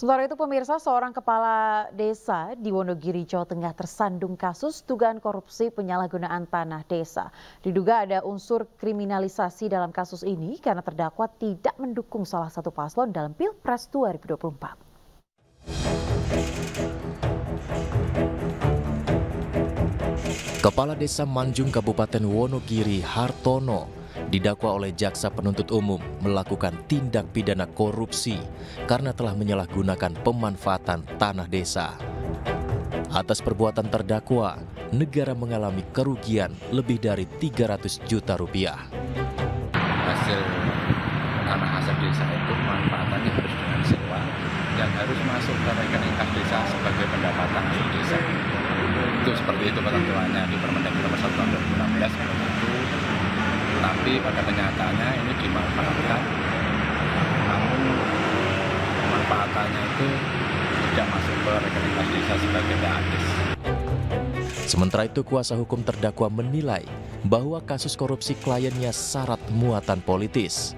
Sementara itu pemirsa seorang kepala desa di Wonogiri, Jawa Tengah tersandung kasus dugaan korupsi penyalahgunaan tanah desa. Diduga ada unsur kriminalisasi dalam kasus ini karena terdakwa tidak mendukung salah satu paslon dalam Pilpres 2024. Kepala Desa Manjung Kabupaten Wonogiri Hartono didakwa oleh jaksa penuntut umum melakukan tindak pidana korupsi karena telah menyalahgunakan pemanfaatan tanah desa. Atas perbuatan terdakwa, negara mengalami kerugian lebih dari 300 juta rupiah. Hasil tanah aset desa itu manfaatannya harus dengan sewa dan harus masuk ke rekening kas desa sebagai pendapatan desa. Itu seperti itu ketentuannya di Permendagri nomor 1 tahun 2016 itu tapi pada kenyataannya ini dimanfaatkan namun manfaatannya itu tidak masuk ke rekening kas desa sebagai TADIS. Sementara itu kuasa hukum terdakwa menilai bahwa kasus korupsi kliennya syarat muatan politis.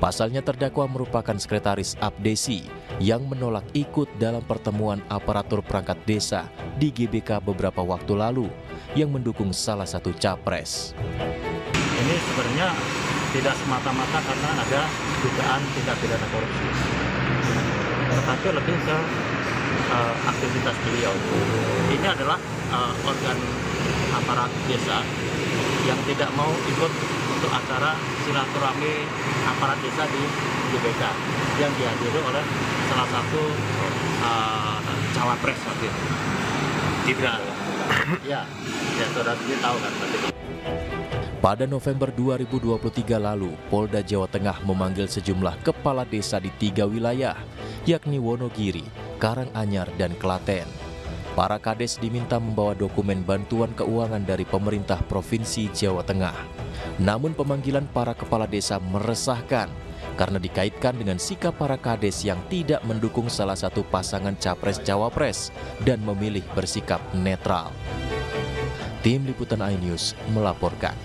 Pasalnya terdakwa merupakan sekretaris Abdesi yang menolak ikut dalam pertemuan aparatur perangkat desa di GBK beberapa waktu lalu yang mendukung salah satu capres sebenarnya tidak semata-mata karena ada dugaan tindak pidana korupsi. Tetapi lebih ke uh, aktivitas beliau. Ini adalah uh, organ aparat desa yang tidak mau ikut untuk acara silaturahmi aparat desa di GBK yang dihadiri oleh salah satu uh, cawapres waktu itu. Gibran. Ya ya saudara tahu kan pada November 2023 lalu, Polda Jawa Tengah memanggil sejumlah kepala desa di tiga wilayah, yakni Wonogiri, Karanganyar, dan Klaten. Para kades diminta membawa dokumen bantuan keuangan dari pemerintah Provinsi Jawa Tengah. Namun pemanggilan para kepala desa meresahkan karena dikaitkan dengan sikap para kades yang tidak mendukung salah satu pasangan capres-cawapres dan memilih bersikap netral. Tim Liputan iNews melaporkan.